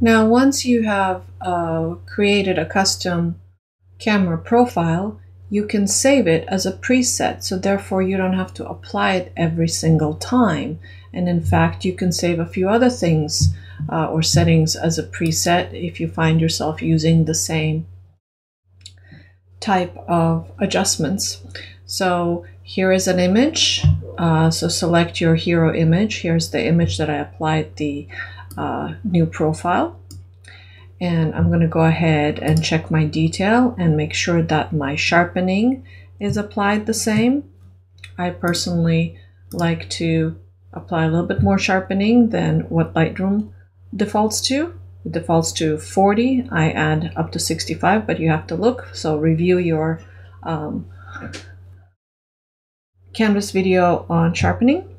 Now, once you have uh, created a custom camera profile, you can save it as a preset. So therefore you don't have to apply it every single time. And in fact, you can save a few other things uh, or settings as a preset if you find yourself using the same type of adjustments. So here is an image. Uh, so select your hero image. Here's the image that I applied the uh, new profile and I'm going to go ahead and check my detail and make sure that my sharpening is applied the same. I personally like to apply a little bit more sharpening than what Lightroom defaults to. It defaults to 40. I add up to 65, but you have to look. So review your um, Canvas video on sharpening.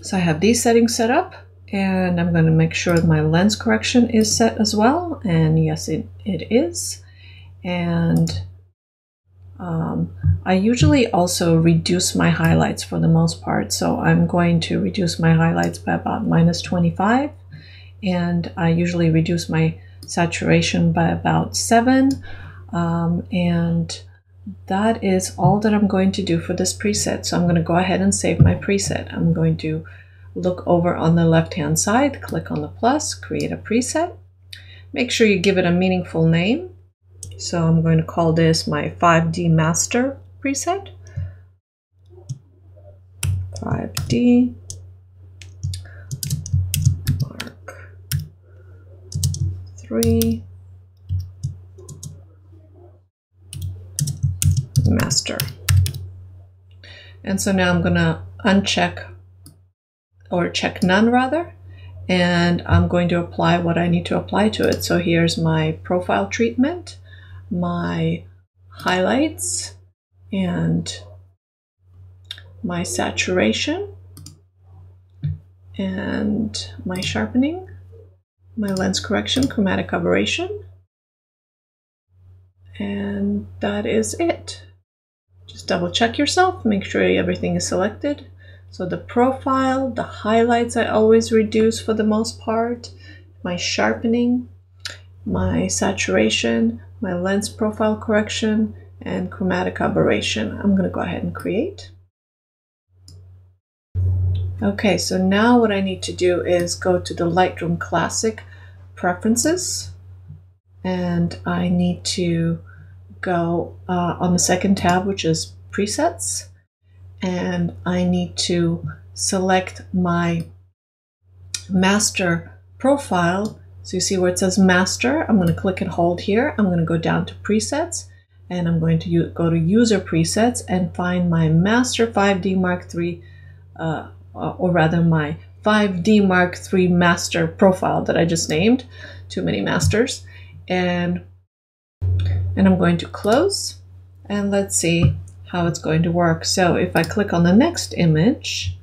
So I have these settings set up and I'm going to make sure my lens correction is set as well. And yes it, it is. And um, I usually also reduce my highlights for the most part. So I'm going to reduce my highlights by about minus 25 and I usually reduce my saturation by about 7 um, and that is all that I'm going to do for this preset. So I'm going to go ahead and save my preset. I'm going to Look over on the left hand side, click on the plus, create a preset. Make sure you give it a meaningful name. So I'm going to call this my 5D master preset. 5D Mark 3 master. And so now I'm going to uncheck or check none rather, and I'm going to apply what I need to apply to it. So here's my profile treatment, my highlights, and my saturation, and my sharpening, my lens correction, chromatic aberration, and that is it. Just double check yourself, make sure everything is selected, so the profile, the highlights I always reduce for the most part, my sharpening, my saturation, my lens profile correction, and chromatic aberration. I'm going to go ahead and create. Okay, so now what I need to do is go to the Lightroom Classic Preferences, and I need to go uh, on the second tab, which is Presets, and I need to select my master profile. So you see where it says master, I'm going to click and hold here. I'm going to go down to presets and I'm going to go to user presets and find my master 5D Mark III, uh, or rather my 5D Mark III master profile that I just named. Too many masters. And, and I'm going to close and let's see how it's going to work. So if I click on the next image,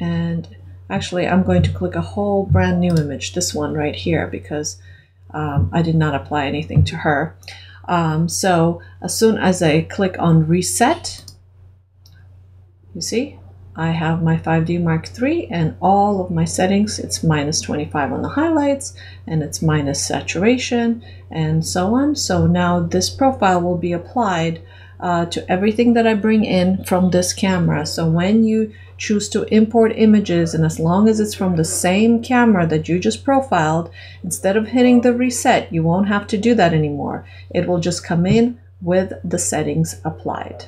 and actually I'm going to click a whole brand new image, this one right here, because um, I did not apply anything to her. Um, so as soon as I click on reset, you see, I have my 5D Mark III and all of my settings, it's minus 25 on the highlights and it's minus saturation and so on. So now this profile will be applied uh, to everything that I bring in from this camera. So when you choose to import images and as long as it's from the same camera that you just profiled, instead of hitting the reset, you won't have to do that anymore. It will just come in with the settings applied.